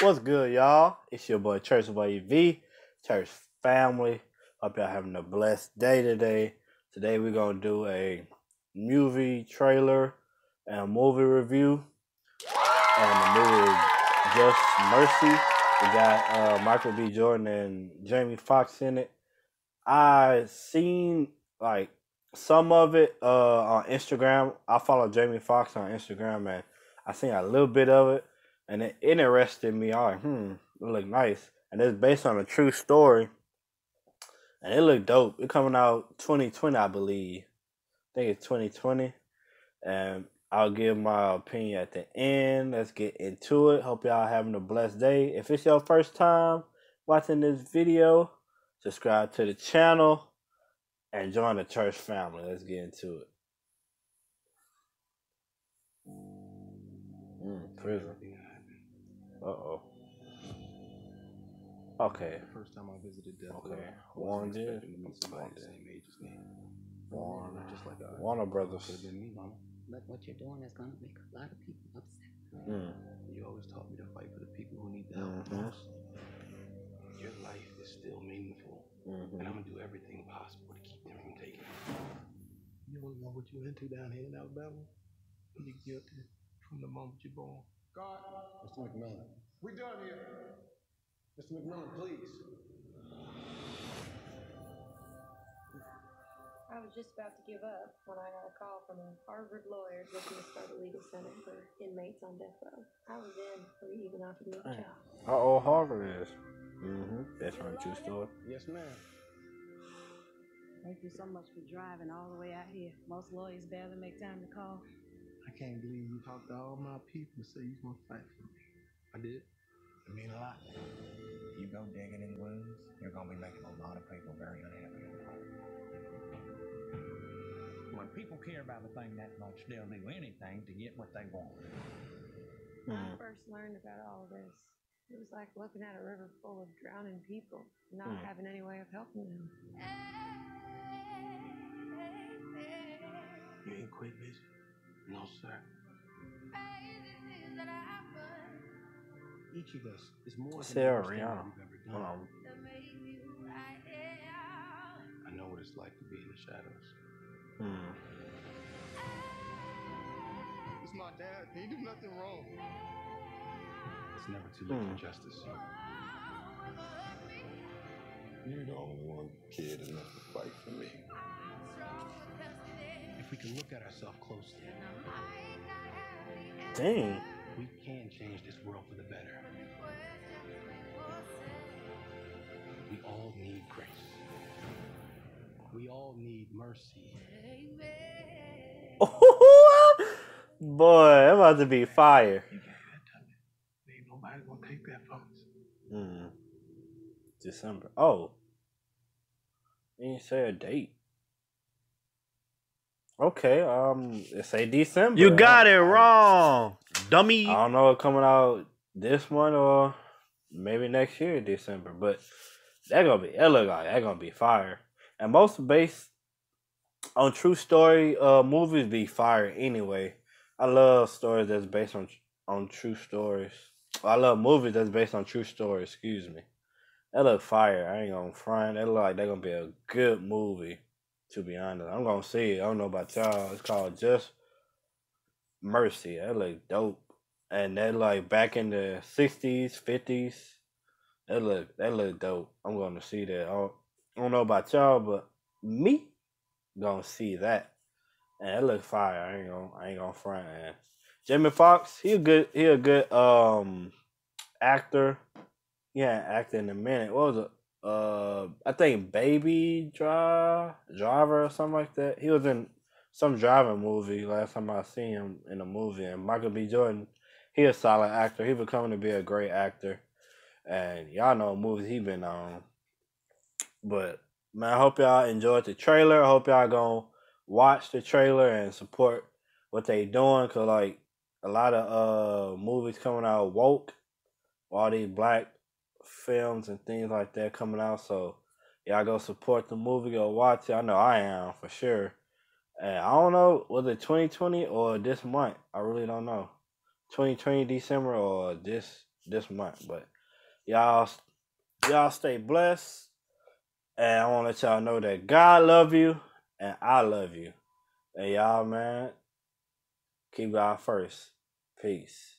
What's good, y'all? It's your boy Church Boy V, Church family. Hope y'all having a blessed day today. Today we're gonna do a movie trailer and movie review. And the movie is Just Mercy. We got uh, Michael B. Jordan and Jamie Foxx in it. I seen like some of it uh, on Instagram. I follow Jamie Foxx on Instagram, and I seen a little bit of it and it interested me. I like, hmm, it look nice, and it's based on a true story, and it looked dope. It coming out 2020, I believe. Think it's 2020, and I'll give my opinion at the end. Let's get into it. Hope y'all having a blessed day. If it's your first time watching this video, subscribe to the channel and join the church family. Let's get into it. Mm, prison. Uh oh. Okay. First time I visited Okay. Row, Warren I wasn't did? expecting to meet somebody the same age as me. Warner. Just like I Warner Brothers. could have been me, mama. But what you're doing is going to make a lot of people upset. Mm. You always taught me to fight for the people who need the help the Mhm. most. Your life is still meaningful, hmm and I'm gonna do everything possible to keep them from taking it. You don't know what you're into down here in Alabama. You're guilty from the moment you're born. God, Mr. McMillian. we done here. Mr. McMillian, please. I was just about to give up when I got a call from a Harvard lawyer looking to start a legal center for inmates on death row. I was in before he even offered me a Dang. job. How old Harvard is? Mm-hmm. That's from a true story. Yes, ma'am. Thank you so much for driving all the way out here. Most lawyers barely make time to call. I can't believe you talked to all my people and said you're gonna fight for me. I did. It mean a lot. You go digging in wounds, you're gonna be making a lot of people very unhappy. When people care about a thing that much, they'll do anything to get what they want. When I Mm. first learned about all of this, it was like looking at a river full of drowning people, not Hmm. having any way of helping them. You ain't quit, bitch. No, sir. Each of us is more Sarah the worst Rihanna. we've ever done. Hold. I know what it's like to be in the shadows. My dad. He did nothing wrong. It's never too late Hmm. for justice. You're the only one kid enough to fight for me. If we can look at ourselves closely, Dang. we can change this world for the better. We all need grace. We all need mercy. Boy, that about to be fire. You can't tell me. Ain't nobody gonna take that from us. Mm. December. Oh. You didn't say a date. Okay, um, it say December. You got it wrong, dummy. I don't know it coming out this month or maybe next year, December. But that gonna be that look like that gonna be fire. And most based on true story uh movies be fire anyway. I love stories that's based on on true stories. I love movies that's based on true stories. Excuse me. That look fire. I ain't gonna front. That look like that gonna be a good movie. To be honest, I'm gonna see it. I don't know about y'all. It's called Just Mercy. That look dope. And that like back in the sixties, fifties. That look that look dope. I'm gonna see that. I don't, I don't know about y'all, but me gonna see that. And that look fire. I ain't gonna I ain't gonna front. Man. Jamie Foxx, he a good he a good um actor. Ain't acted in a minute. What was it? Uh, I think Baby Drive Driver or something like that. He was in some driving movie last time I seen him in a movie. And Michael B. Jordan, he a solid actor. He becoming to be a great actor. And y'all know movies he been on. But man, I hope y'all enjoyed the trailer. I hope y'all gonna watch the trailer and support what they doing, cause like a lot of uh movies coming out woke, all these black films and things like that coming out. So y'all go support the movie, go watch it. I know I am for sure. And I don't know, was it 2020 or this month? I really don't know. 2020 December or this this month, but y'all y'all stay blessed. And I want to let y'all know that God love you and I love you. And y'all, man, keep God first. Peace.